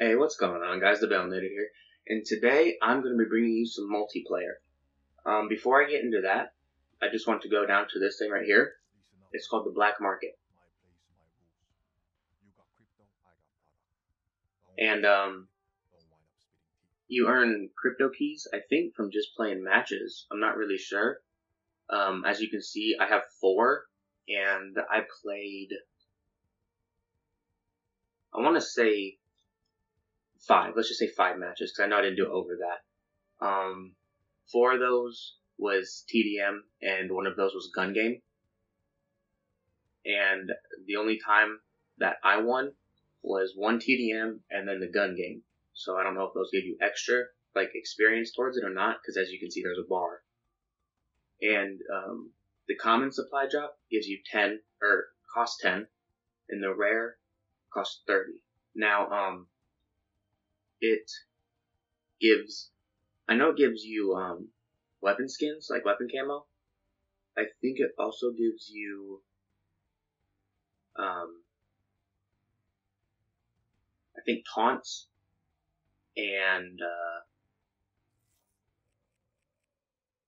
Hey, what's going on, guys? The Baelinator here, and today I'm going to be bringing you some multiplayer. Um, before I get into that, I just want to go down to this thing right here. It's called the Black Market, and um, you earn crypto keys, I think, from just playing matches. I'm not really sure. Um, as you can see, I have four, and I played. I want to say five. Let's just say five matches because I know I didn't do over that. Um, four of those was TDM, and one of those was gun game. And the only time that I won was one TDM and then the gun game. So I don't know if those give you extra like experience towards it or not, because as you can see, there's a bar. And um, the common supply drop gives you ten or cost ten, and the rare costs thirty. Now, um, it gives. I know it gives you um, weapon skins, like weapon camo. I think it also gives you. Um, I think taunts and uh,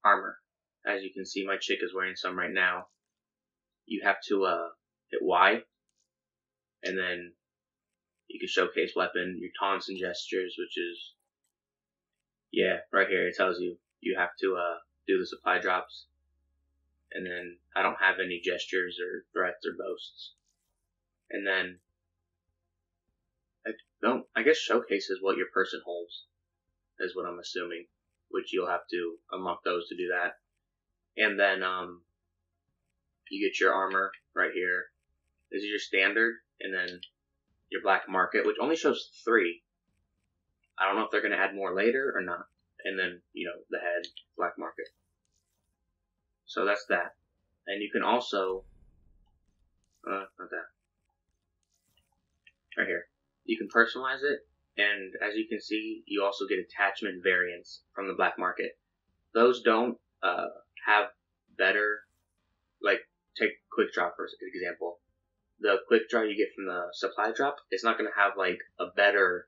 armor. As you can see, my chick is wearing some right now. You have to uh, hit Y, and then you can showcase weapon, your taunts and gestures, which is, yeah, right here it tells you you have to uh, do the supply drops. And then I don't have any gestures or threats or boasts. And then I don't, I guess showcases what your person holds, is what I'm assuming, which you'll have to unlock those to do that. And then, um, you get your armor right here. This is your standard, and then your black market, which only shows three. I don't know if they're going to add more later or not. And then, you know, the head, black market. So that's that. And you can also, uh, not that. Right here. You can personalize it, and as you can see, you also get attachment variants from the black market. Those don't, uh, have better, like, take quick draw for example the quick draw you get from the supply drop, it's not going to have like a better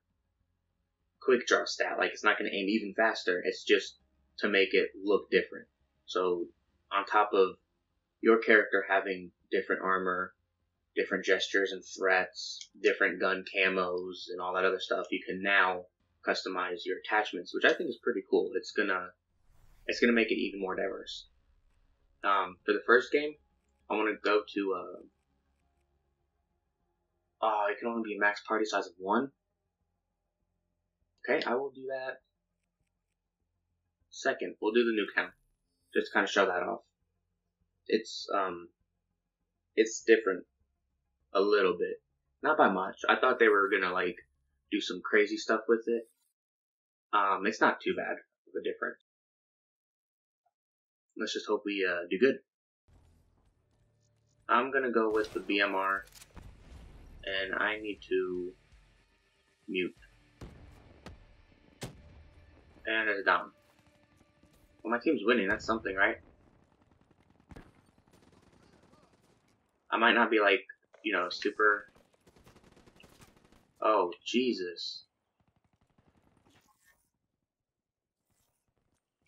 quick draw stat. Like it's not going to aim even faster. It's just to make it look different. So on top of your character having different armor, different gestures and threats, different gun camos, and all that other stuff, you can now customize your attachments, which I think is pretty cool. It's gonna it's gonna make it even more diverse. Um, for the first game, I want to go to uh, uh, it can only be a max party size of one. Okay, I will do that. Second, we'll do the Nuketown. Just kind of show that off. It's, um, it's different a little bit. Not by much. I thought they were gonna, like, do some crazy stuff with it. Um, it's not too bad of a difference. Let's just hope we, uh, do good. I'm gonna go with the BMR and I need to mute. And it's down. Well, my team's winning, that's something, right? I might not be like, you know, super... Oh, Jesus.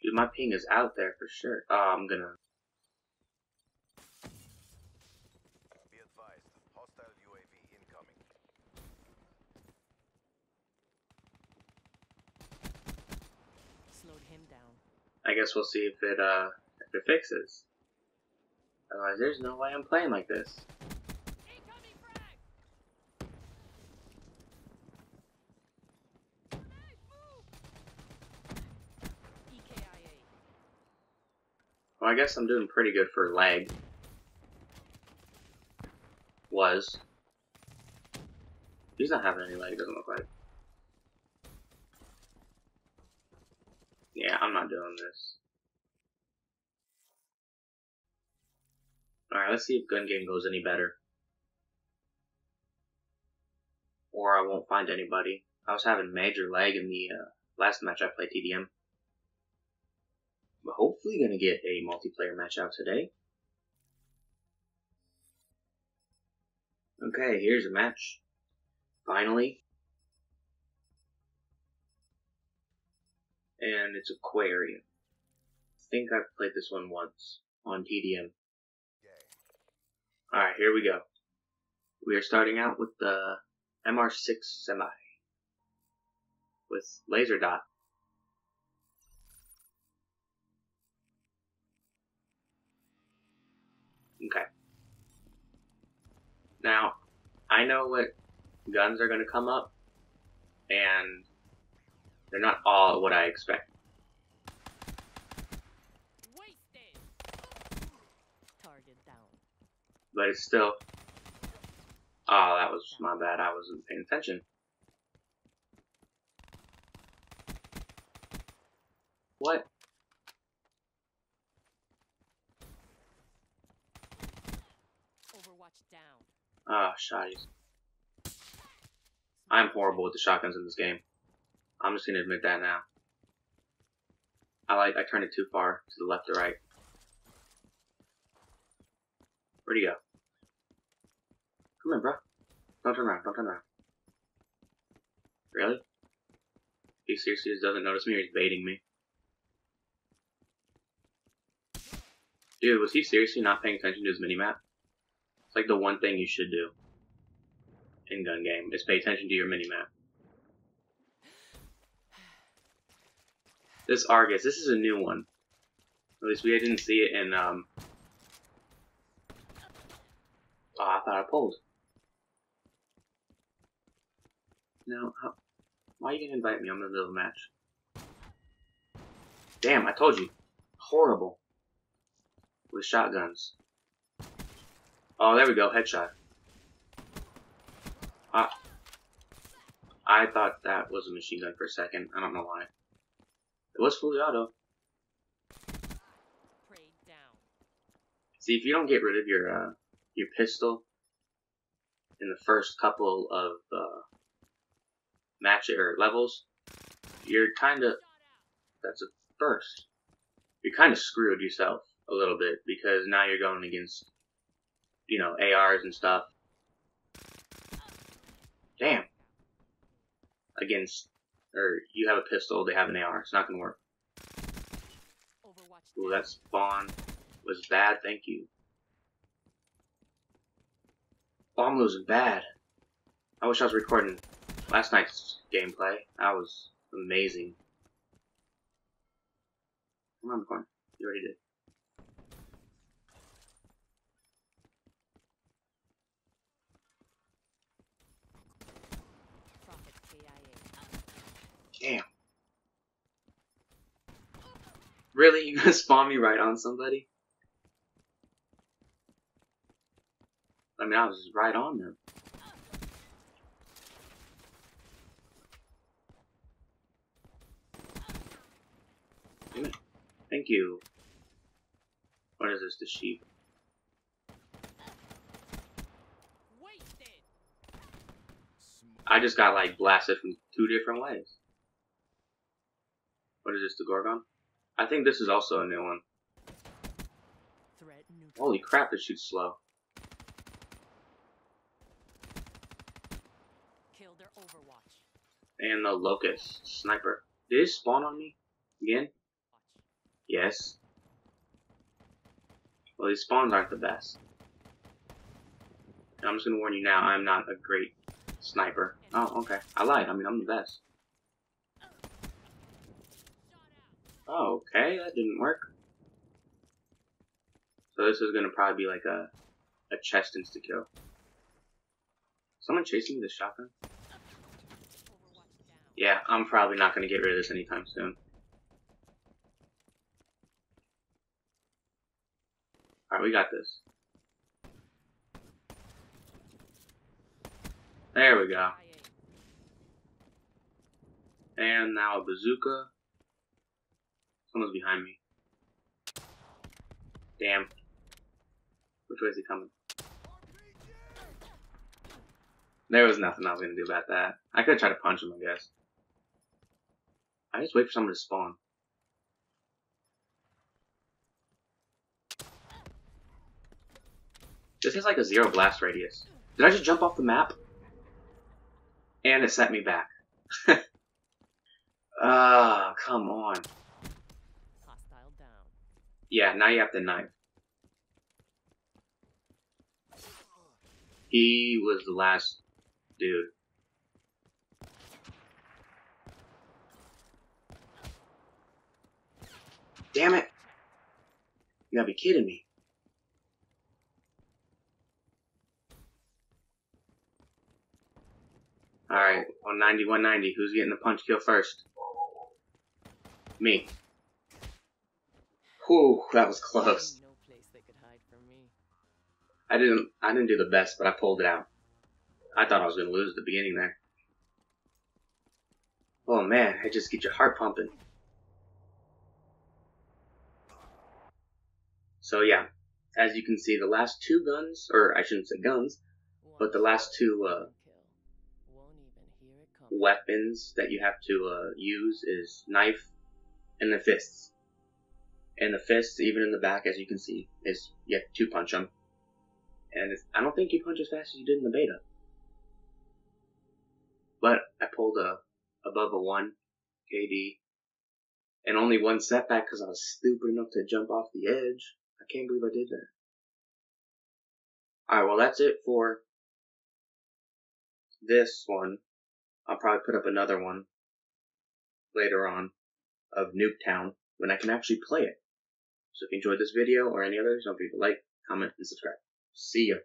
Dude, my ping is out there for sure. Oh, I'm gonna I guess we'll see if it uh if it fixes. Otherwise, there's no way I'm playing like this. Well, I guess I'm doing pretty good for lag. Was. He's not having any lag, doesn't look like. Yeah, I'm not doing this. Alright, let's see if gun game goes any better. Or I won't find anybody. I was having major lag in the uh, last match I played TDM. But hopefully gonna get a multiplayer match out today. Okay, here's a match. Finally. And it's Aquarium. I think I've played this one once on TDM. Alright, here we go. We are starting out with the MR6 Semi with Laser Dot. Okay. Now, I know what guns are going to come up, and they're not all what I expect. But it's still. Oh, that was my bad. I wasn't paying attention. What? Overwatch down. Ah, oh, shotties. I'm horrible with the shotguns in this game. I'm just gonna admit that now. I like I turned it too far to the left or right. Where'd he go? Come here, bro. Don't turn around. Don't turn around. Really? He seriously just doesn't notice me or he's baiting me. Dude, was he seriously not paying attention to his minimap? It's like the one thing you should do in gun game is pay attention to your minimap. This Argus, this is a new one. At least we didn't see it in, um... Oh, I thought I pulled. No, how... Why you didn't invite me? In the middle match. Damn, I told you. Horrible. With shotguns. Oh, there we go. Headshot. I, I thought that was a machine gun for a second. I don't know why. It was fully auto. See, if you don't get rid of your uh, your pistol in the first couple of uh, match or levels, you're kind of that's a first. You're kind of screwed yourself a little bit because now you're going against you know ARs and stuff. Damn. Against or you have a pistol, they have an AR. It's not gonna work. Ooh, that spawn was bad, thank you. Bomb losing bad. I wish I was recording last night's gameplay. That was amazing. Come on, corner. You already did. Damn. Really? You gonna spawn me right on somebody? I mean, I was right on them. Thank you. What is this, the sheep? I just got like blasted from two different ways. What is this, the Gorgon? I think this is also a new one. Holy crap, this shoots slow. And the Locust Sniper. Did it spawn on me? Again? Yes. Well, these spawns aren't the best. And I'm just gonna warn you now, I'm not a great sniper. Oh, okay. I lied. I mean, I'm the best. Oh, okay, that didn't work. So this is gonna probably be like a a chest insta kill. Someone chasing me with a shotgun? Yeah, I'm probably not gonna get rid of this anytime soon. Alright, we got this. There we go. And now a bazooka. Someone's behind me. Damn. Which way is he coming? There was nothing I was gonna do about that. I could try to punch him, I guess. I just wait for someone to spawn. This has like a zero blast radius. Did I just jump off the map? And it set me back. Ah, oh, come on. Yeah, now you have the knife. He was the last dude. Damn it! You gotta be kidding me. Alright, 190, 190. Who's getting the punch kill first? Me. Whew, that was close. No place they could hide from me. I didn't I didn't do the best, but I pulled it out. I thought I was gonna lose at the beginning there. Oh man, it just gets your heart pumping. So yeah, as you can see, the last two guns, or I shouldn't say guns, but the last two uh, Won't even hear it coming. weapons that you have to uh, use is knife and the fists. And the fists, even in the back, as you can see, is you have to punch them. And I don't think you punch as fast as you did in the beta. But I pulled a above a one KD, and only one setback because I was stupid enough to jump off the edge. I can't believe I did that. Alright, well that's it for this one. I'll probably put up another one later on of Nuketown when I can actually play it. So if you enjoyed this video or any others, don't forget to like, comment, and subscribe. See ya.